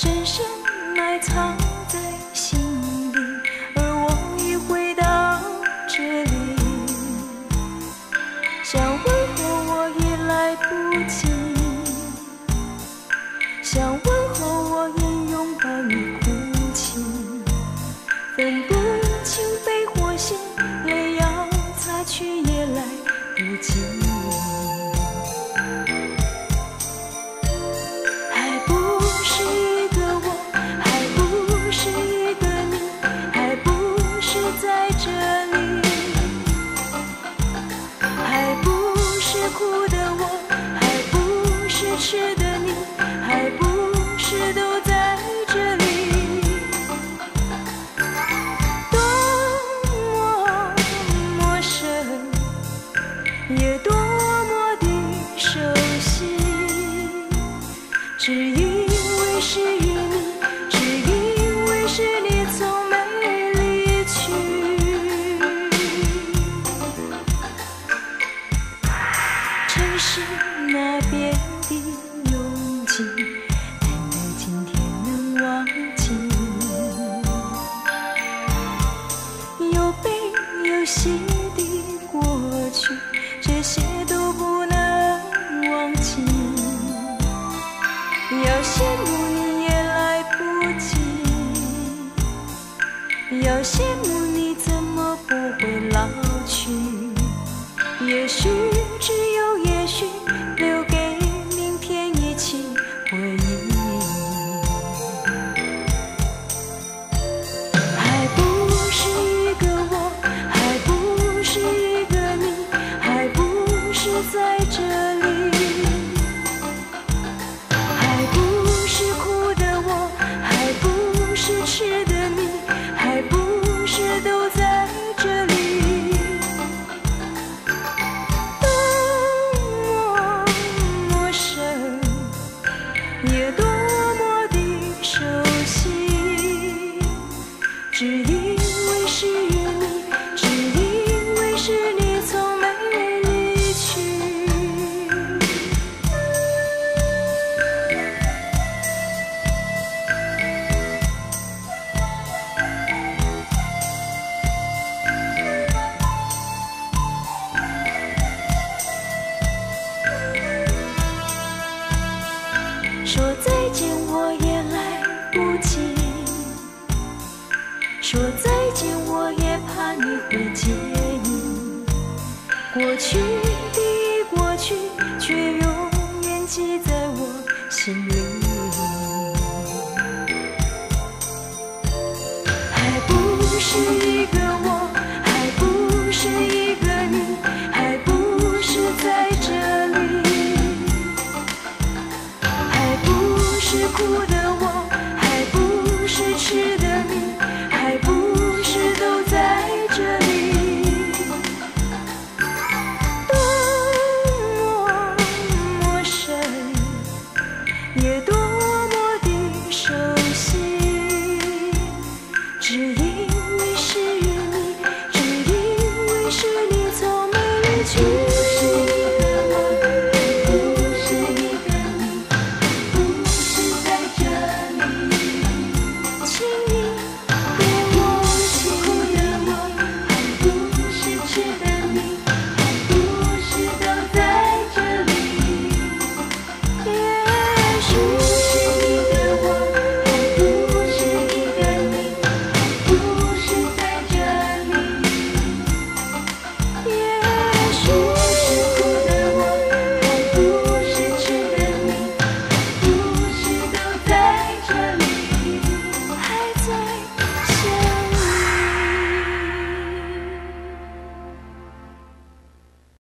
深深埋藏在心里，而我已回到这里。也多么的熟悉。只因为是与你，只因为是你从没离去。城市那边的拥挤，难得今天能忘记。有悲有喜的过去，这些都不能忘记要羡慕你也来不及要羡慕你怎么不会老去？也许只有也许说再见我也来不及。说再见我也怕你会介意。过去的过去却永远记在我心里。